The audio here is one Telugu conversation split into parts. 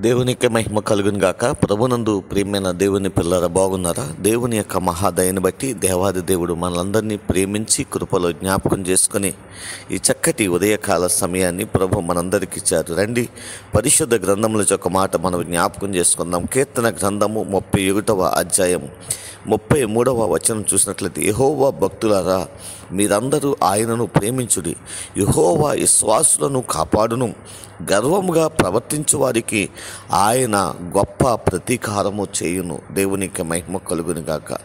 దేవునికి మహిమ కలుగును గాక. ప్రభునందు ప్రియమైన దేవుని పిల్లల బాగున్నారా? దేవుని యొక్క మహాదయని బట్టి దేవాది దేవుడు మనలందరినీ ప్రేమించి కృపలో జ్ఞాపకం చేసుకుని ఈ చక్కటి ఉదయకాల సమయాన్ని ప్రభు మనందరికి ఇచ్చారు. రండి పరిశుద్ధ గ్రంథముల యొక్క మాట మనం జ్ఞాపకం చేసుకుందాం. కీర్తన గ్రంథము ముప్పై ఒకటవ అధ్యాయం ముప్పై మూడవ వచనం చూసినట్లయితే యహోవా భక్తులారా మీరందరూ ఆయనను ప్రేమించుడి. యహోవా విశ్వాసులను కాపాడును. గర్వముగా ప్రవర్తించు వారికి ఆయన గొప్ప ప్రతీకారము చేయును. దేవునికి మహిమ కలుగునిగాక.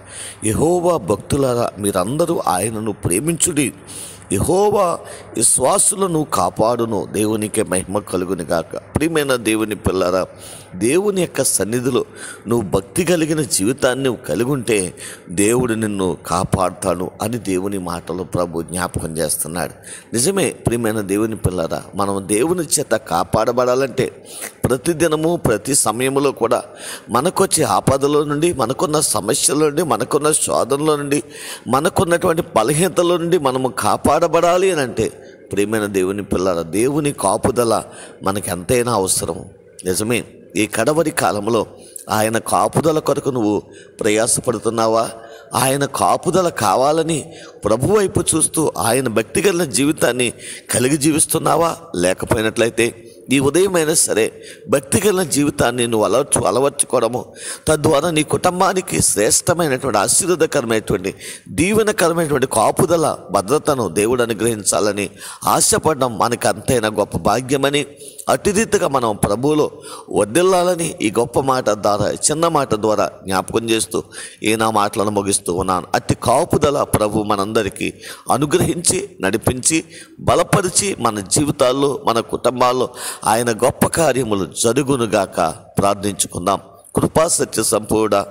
యహోవా భక్తులారా మీరందరూ ఆయనను ప్రేమించుడి. యహోవా విశ్వాసులను కాపాడును దేవునికి మహిమ కలుగును గాక. ప్రియమైన దేవుని పిల్లరా దేవుని యొక్క సన్నిధిలో నువ్వు భక్తి కలిగిన జీవితాన్ని కలిగుంటే కలిగి ఉంటే దేవుడు నిన్ను కాపాడుతాడు అని దేవుని మాటలు ప్రభు జ్ఞాపకం చేస్తున్నాడు. నిజమే ప్రియమైన దేవుని పిల్లరా మనం దేవుని చేత కాపాడబడాలంటే ప్రతిదినము ప్రతి సమయంలో కూడా మనకొచ్చే ఆపదలో నుండి మనకున్న సమస్యల నుండి మనకున్న శోధనలో నుండి మనకున్నటువంటి బలహీనతల నుండి మనము కాపాడబడాలి అని అంటే ప్రియమైన దేవుని పిల్లల దేవుని కాపుదల మనకి ఎంతైనా అవసరం నిజమే ఈ కడవరి కాలంలో ఆయన కాపుదల కొరకు నువ్వు ప్రయాసపడుతున్నావా? ఆయన కాపుదల కావాలని ప్రభు వైపు చూస్తూ ఆయన భక్తి కలిగిన జీవితాన్ని కలిగి జీవిస్తున్నావా? లేకపోయినట్లయితే ఈ ఉదయమైనా సరే భక్తి కలిగిన జీవితాన్ని నువ్వు అలవర్చు అలవర్చుకోవడము తద్వారా నీ కుటుంబానికి శ్రేష్టమైనటువంటి ఆశీర్వదకరమైనటువంటి దీవెనకరమైనటువంటి కాపుదల భద్రతను దేవుడు అనుగ్రహించాలని ఆశపడడం మనకు అంతైనా గొప్ప భాగ్యమని అతిథిగా మనం ప్రభువులో వదిల్లాలని ఈ గొప్ప మాట ద్వారా చిన్న మాట ద్వారా జ్ఞాపకం చేస్తూ ఈ నా మాటలను ముగిస్తూ ఉన్నాను. అట్టి కాపుదల ప్రభు మనందరికీ అనుగ్రహించి నడిపించి బలపరిచి మన జీవితాల్లో మన కుటుంబాల్లో ఆయన గొప్ప కార్యములు జరుగునుగాక ప్రార్థించుకుందాం. కృపా సత్య సంపూర్ణ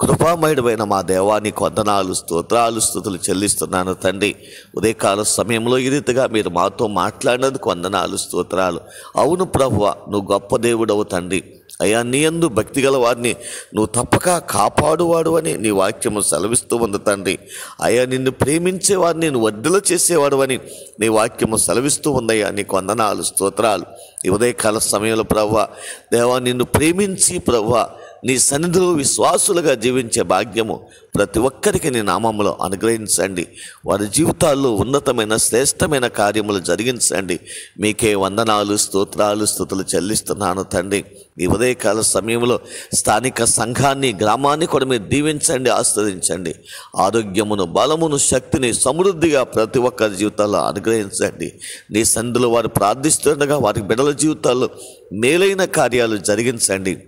కృపామయుడమైన మా దేవాన్ని కొందనాలు స్తోత్రాలు స్థుతులు చెల్లిస్తున్నాను తండ్రి. ఉదయకాల సమయంలో ఈ రీతిగా మీరు మాతో మాట్లాడినందుకు వందనాలు స్తోత్రాలు. అవును ప్రభువ నువ్వు గొప్ప దేవుడవు తండ్రి. అయ్యా నీ అందు భక్తి గల వారిని నువ్వు తప్పక కాపాడువాడు అని నీ వాక్యము సెలవిస్తూ ఉంది తండ్రి. అయ్యా నిన్ను ప్రేమించే వారిని నువ్వు వడ్డల చేసేవాడు అని నీ వాక్యము సెలవిస్తూ ఉందయ్యా నీ వందనాలు స్తోత్రాలు. ఈ ఉదయకాల సమయంలో ప్రవ్వ దేవా నిన్ను ప్రేమించి ప్రవ్వ నీ సన్నిధిలో విశ్వాసులుగా జీవించే భాగ్యము ప్రతి ఒక్కరికి నీ నామములో అనుగ్రహించండి. వారి జీవితాల్లో ఉన్నతమైన శ్రేష్టమైన కార్యములు జరిగించండి. మీకే వందనాలు స్తోత్రాలు స్థుతులు చెల్లిస్తున్నాను తండ్రి. ఈ ఉదయకాల సమయంలో స్థానిక సంఘాన్ని గ్రామాన్ని కూడా మీరు దీవించండి ఆస్వాదించండి. ఆరోగ్యమును బలమును శక్తిని సమృద్ధిగా ప్రతి ఒక్కరి జీవితాల్లో అనుగ్రహించండి. నీ సందులో వారు ప్రార్థిస్తుండగా వారి బిడల జీవితాల్లో మేలైన కార్యాలు జరిగించండి.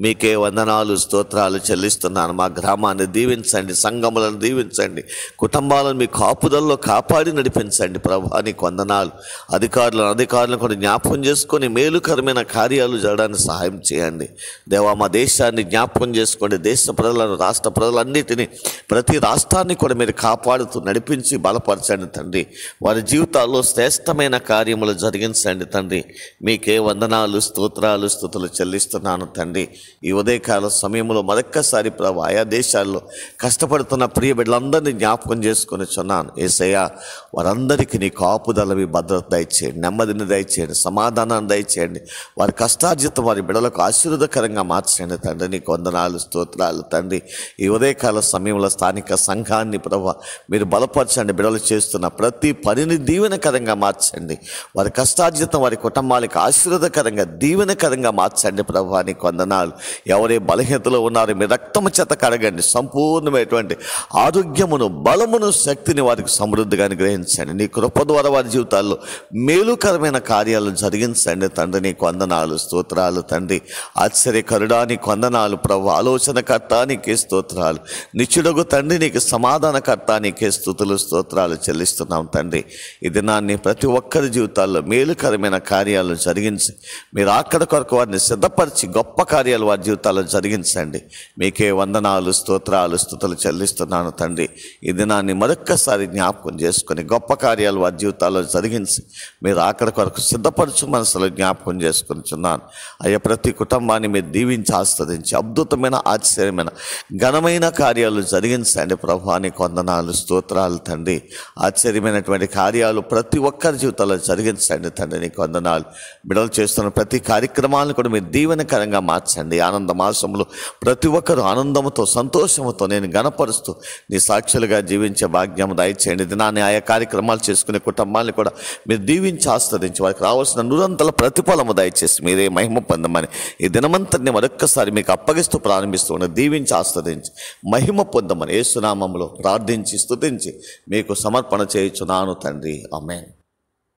మీకే వందనాలు స్తోత్రాలు చెల్లిస్తున్నాను. మా గ్రామాన్ని దీవించండి సంఘములను దీవించండి కుటుంబాలను మీ కాపుదల్లో కాపాడి నడిపించండి. ప్రభా నీకు వందనాలు. అధికారులను అధికారులను కూడా జ్ఞాపకం చేసుకొని మేలుకరమైన కార్యాలు జరగడానికి సహాయం చేయండి. దేవా మా దేశాన్ని జ్ఞాపకం చేసుకోండి. దేశ ప్రజలను రాష్ట్ర ప్రజలన్నిటినీ ప్రతి రాష్ట్రాన్ని కూడా మీరు కాపాడుతూ నడిపించి బలపరచండి తండ్రి. వారి జీవితాల్లో శ్రేష్టమైన కార్యములు జరిగించండి తండ్రి. మీకే వందనాలు స్తోత్రాలు స్థుతులు చెల్లిస్తున్నాను తండ్రి. ఈ ఉదయకాల సమయంలో మరొక్కసారి ప్రభు ఆయా దేశాల్లో కష్టపడుతున్న ప్రియ బిడ్డలందరినీ జ్ఞాపకం చేసుకొని చున్నాను. ఏసయ్య వారందరికీ నీ కాపుదల మీ భద్రత దయచేయండి నెమ్మదిని దయచేయండి సమాధానాన్ని దయచేయండి వారి కష్టార్జితం వారి బిడ్డలకు ఆశీర్వదకరంగా మార్చండి తండ్రి. నీకు వందనాలు స్తోత్రాలు తండ్రి. ఈ ఉదయకాల సమయంలో స్థానిక సంఘాన్ని ప్రభు మీరు బలపరచండి బిడలు చేస్తున్న ప్రతి పనిని దీవెనకరంగా మార్చండి. వారి కష్టార్జితం వారి కుటుంబాలకు ఆశీర్వదకరంగా దీవెనకరంగా మార్చండి ప్రభు. నీకు వందనాలు ఎవరే బలహీనతలో ఉన్నారు మీ రక్తము చేత కడగండి. సంపూర్ణమైనటువంటి ఆరోగ్యమును బలమును శక్తిని వారికి సమృద్ధిగా అనుగ్రహించండి. నీ కృప ద్వారా వారి జీవితాల్లో మేలుకరమైన కార్యాలు జరిగించండి తండ్రి. నీకు వందనాలు స్తోత్రాలు తండ్రి. ఆశ్చర్యకరుడా నీకు వందనాలు ప్రభు. ఆలోచనకర్త నీకే స్తోత్రాలు. నిత్యుడగు తండ్రి నీకు సమాధానకర్త నీకే స్థుతులు స్తోత్రాలు చెల్లిస్తున్నాం తండ్రి. ఈ దినాన్ని ప్రతి ఒక్కరి జీవితాల్లో మేలుకరమైన కార్యాలు జరిగించి మీరు అక్కడ కొరకు వారిని సిద్ధపరిచి గొప్ప కార్యాలు కార్యాలు వారి జీవితాలను జరిగించండి. మీకే వందనాలు స్తోత్రాలు స్థుతులు చెల్లిస్తున్నాను తండ్రి. ఈ దినాన్ని మరొక్కసారి జ్ఞాపకం చేసుకొని గొప్ప కార్యాలు వారి జీవితాల్లో జరిగించి మీరు ఆఖరి కొరకు సిద్ధపరచు మనసులో జ్ఞాపకం చేసుకుంటున్నాను అయ్యా ప్రతి కుటుంబాన్ని మీరు దీవించి ఆస్వాదించి అద్భుతమైన ఆశ్చర్యమైన ఘనమైన కార్యాలు జరిగించండి. ప్రభాని కొందనాలు స్తోత్రాలు తండ్రి. ఆశ్చర్యమైనటువంటి కార్యాలు ప్రతి ఒక్కరి జీవితాల్లో జరిగించండి తండ్రి. నీకు వందనాలు. బిడలు చేస్తున్న ప్రతి కార్యక్రమాలను కూడా మీరు దీవెనకరంగా మార్చండి. ఆనంద మాసంలో ప్రతి ఒక్కరు ఆనందంతో సంతోషంతో నేను గణపరుస్తూ నీ సాక్షులుగా జీవించే భాగ్యం దయచేయండి. దినాన్ని ఆయా కార్యక్రమాలు చేసుకునే కుటుంబాన్ని కూడా మీరు దీవించి ఆస్వాదించి వారికి రావాల్సిన నిరంతర ప్రతిఫలము దయచేసి మీరే మహిమ పొందమని ఈ దినమంతటిని మరొక్కసారి మీకు అప్పగిస్తూ ప్రారంభిస్తూ ఉన్న దీవించి ఆస్వాదించి మహిమ పొందమని ఏసునామంలో ప్రార్థించి స్థుతించి మీకు సమర్పణ చేయుచున్నాను తండ్రి. అమ్మే